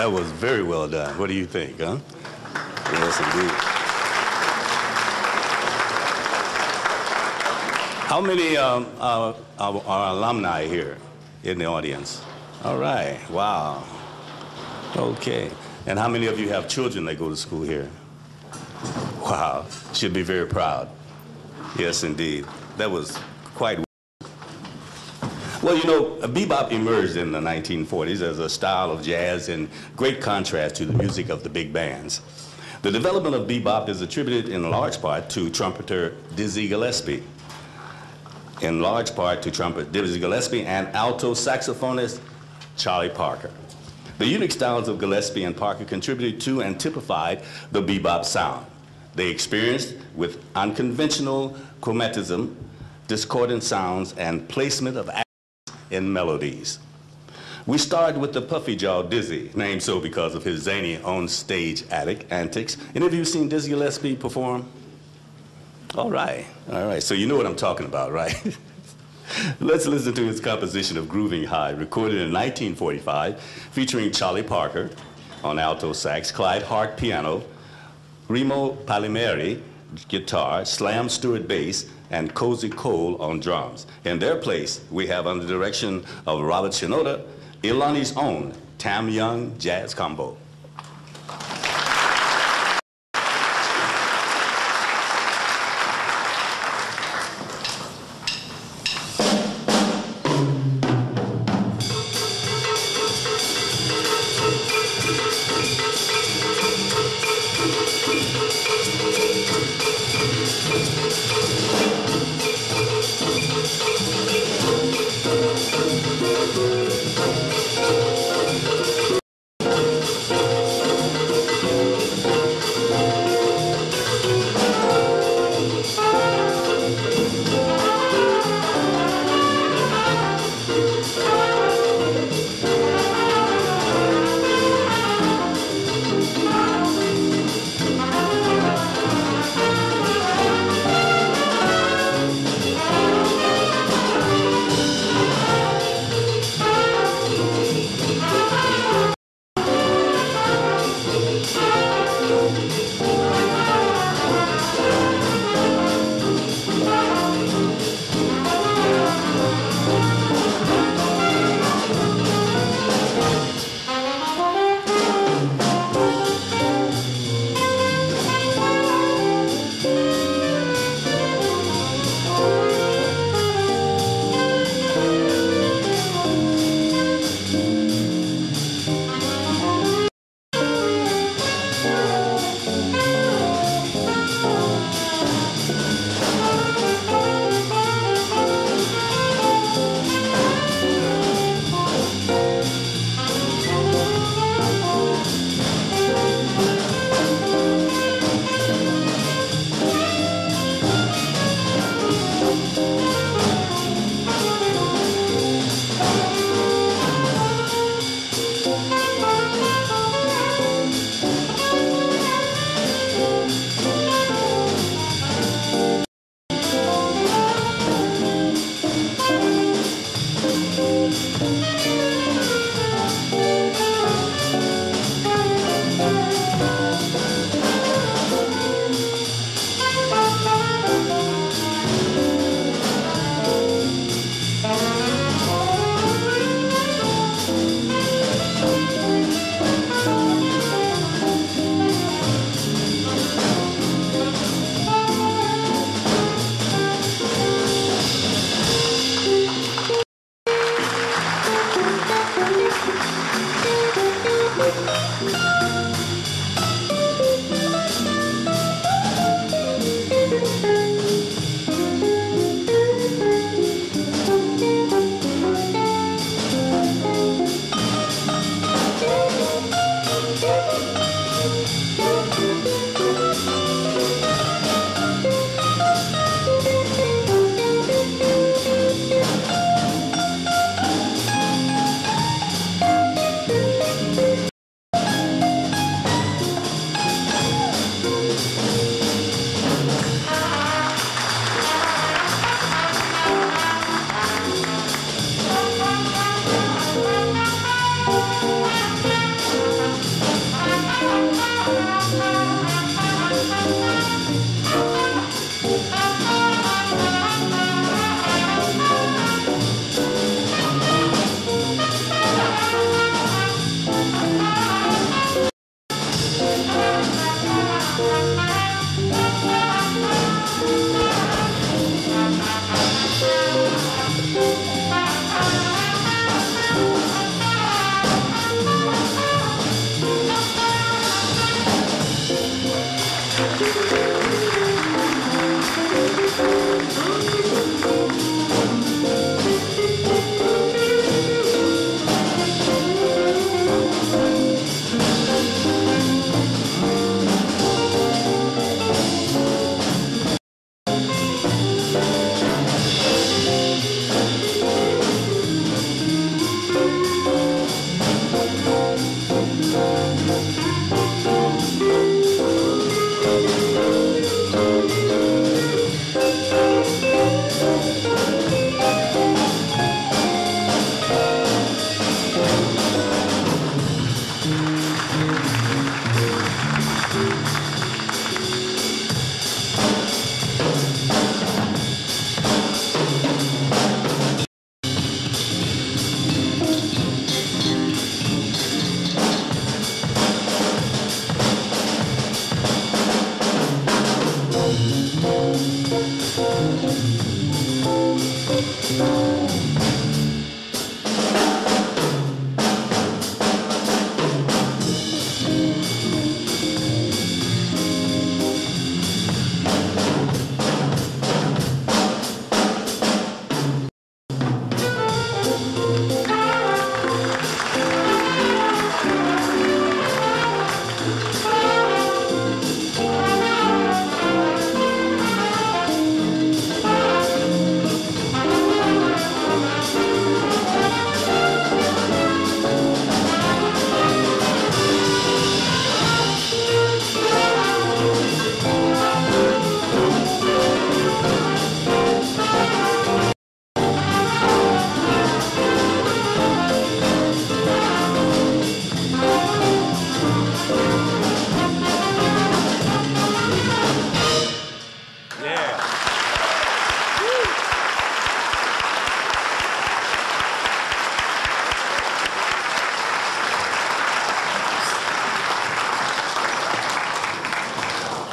That was very well done. What do you think, huh? Yes, indeed. How many um, uh, are, are alumni here in the audience? All right. Wow. Okay. And how many of you have children that go to school here? Wow. Should be very proud. Yes, indeed. That was quite. Well, you know, bebop emerged in the 1940s as a style of jazz in great contrast to the music of the big bands. The development of bebop is attributed in large part to trumpeter Dizzy Gillespie, in large part to trumpet Dizzy Gillespie and alto saxophonist Charlie Parker. The unique styles of Gillespie and Parker contributed to and typified the bebop sound. They experienced with unconventional chromatism, discordant sounds, and placement of in melodies. We start with the puffy jaw Dizzy, named so because of his zany on-stage antics. Any of you seen Dizzy Gillespie perform? All right, all right. So you know what I'm talking about, right? Let's listen to his composition of Grooving High, recorded in 1945, featuring Charlie Parker on alto sax, Clyde Hart piano, Remo Palmieri guitar, Slam Stewart bass, and Cozy Cole on drums. In their place, we have under the direction of Robert Shinoda, Iolani's own Tam Young Jazz Combo.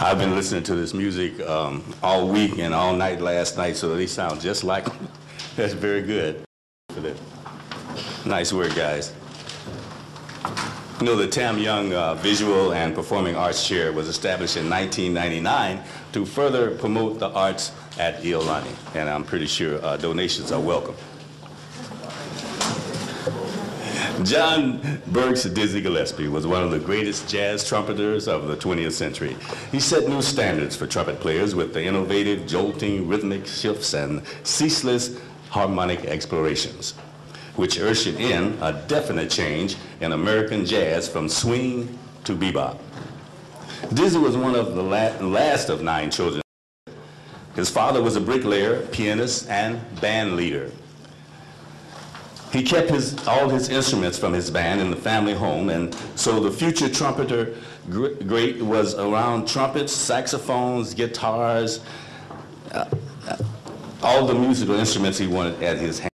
I've been listening to this music um, all week and all night last night, so they sound just like That's very good. Nice work, guys. You know, the Tam Young uh, Visual and Performing Arts Chair was established in 1999 to further promote the arts at Iolani, and I'm pretty sure uh, donations are welcome. John Birks Dizzy Gillespie was one of the greatest jazz trumpeters of the 20th century. He set new standards for trumpet players with the innovative, jolting rhythmic shifts and ceaseless harmonic explorations, which ushered in a definite change in American jazz from swing to bebop. Dizzy was one of the la- last of nine children. His father was a bricklayer, pianist, and band leader. He kept his, all his instruments from his band in the family home, and so the future trumpeter gr- great was around trumpets, saxophones, guitars, uh, uh, all the musical instruments he wanted at his hand.